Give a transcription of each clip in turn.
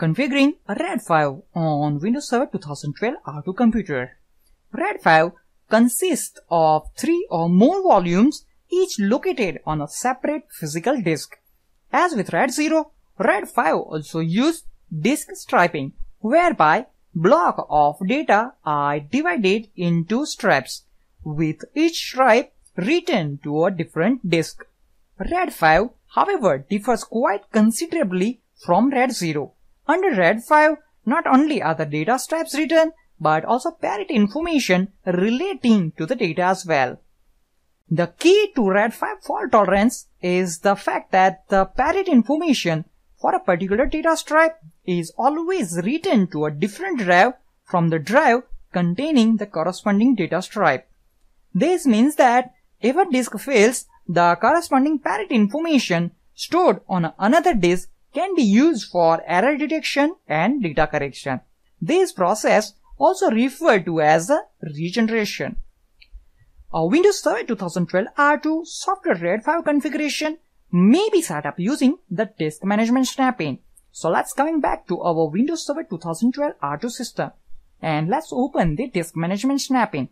Configuring a 5 on Windows Server 2012 R2 computer. RAID 5 consists of three or more volumes each located on a separate physical disk. As with RAID 0, RAID 5 also used disk striping whereby block of data are divided into strips with each stripe written to a different disk. RAID 5 however differs quite considerably from RAID 0 under RAID 5, not only are the data stripes written, but also parity information relating to the data as well. The key to RAID 5 fault tolerance is the fact that the parity information for a particular data stripe is always written to a different drive from the drive containing the corresponding data stripe. This means that if a disk fails, the corresponding parity information stored on another disk can be used for error detection and data correction. This process also referred to as regeneration. A Windows Server 2012 R2 software RAID 5 configuration may be set up using the disk management snap-in. So let's coming back to our Windows Server 2012 R2 system and let's open the disk management snap-in.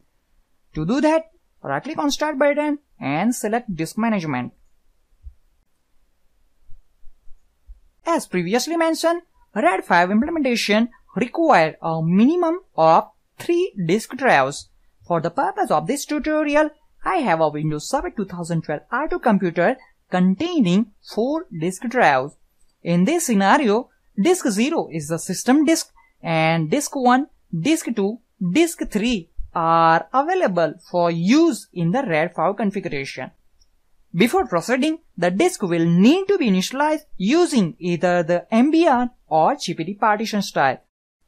To do that, right click on start button and select disk management. As previously mentioned, RAID 5 implementation required a minimum of 3 disk drives. For the purpose of this tutorial, I have a Windows Server 2012 R2 computer containing 4 disk drives. In this scenario, disk 0 is the system disk and disk 1, disk 2, disk 3 are available for use in the RAID 5 configuration. Before proceeding, the disk will need to be initialized using either the MBR or GPT partition style.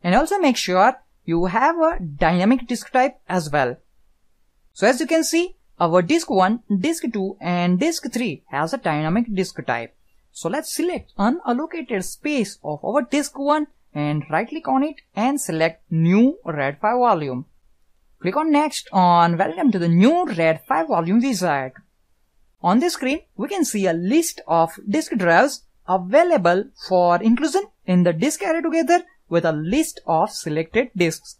And also make sure you have a dynamic disk type as well. So as you can see, our disk 1, disk 2 and disk 3 has a dynamic disk type. So let's select unallocated space of our disk 1 and right click on it and select new RAID 5 volume. Click on next on welcome to the new RAID 5 volume wizard. On the screen, we can see a list of disk drives available for inclusion in the disk array together with a list of selected disks.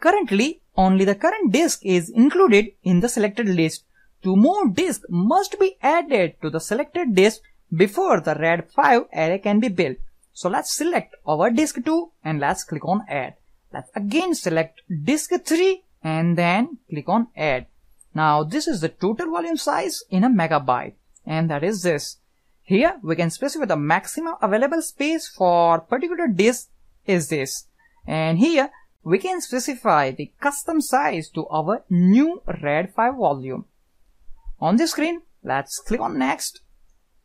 Currently, only the current disk is included in the selected list. Two more disks must be added to the selected disk before the RAID 5 array can be built. So let's select our disk 2 and let's click on add. Let's again select disk 3 and then click on add. Now this is the total volume size in a megabyte and that is this. Here we can specify the maximum available space for particular disk is this and here we can specify the custom size to our new RAID 5 volume. On the screen let's click on next.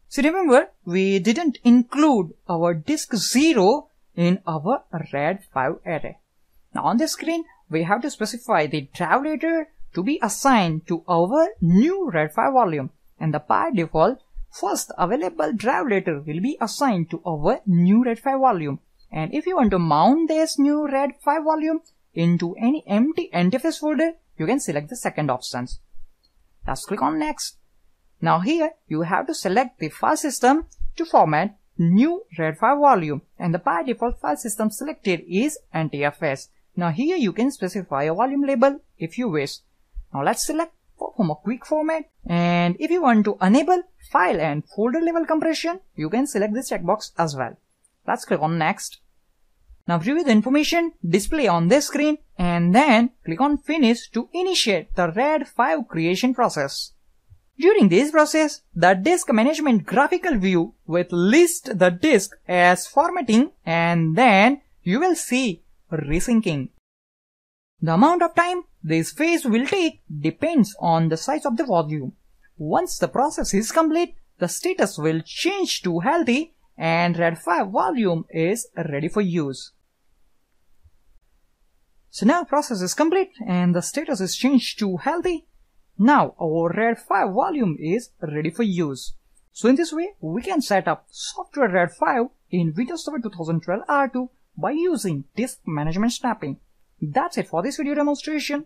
So remember we didn't include our disk 0 in our RAID 5 array. Now on the screen we have to specify the drive to be assigned to our new 5 volume and the by default first available drive letter will be assigned to our new 5 volume and if you want to mount this new 5 volume into any empty NTFS folder you can select the second options. Let's click on next. Now here you have to select the file system to format new 5 volume and the by default file system selected is NTFS. Now here you can specify a volume label if you wish. Now let's select from a quick format and if you want to enable file and folder level compression, you can select this checkbox as well. Let's click on next. Now view the information display on this screen and then click on finish to initiate the RAID 5 creation process. During this process, the disk management graphical view will list the disk as formatting and then you will see resyncing. The amount of time this phase will take depends on the size of the volume. Once the process is complete, the status will change to healthy and RAID 5 volume is ready for use. So now process is complete and the status is changed to healthy. Now our RAID 5 volume is ready for use. So in this way, we can set up software RAID 5 in Windows Server 2012 R2 by using disk management snap-in. That's it for this video demonstration.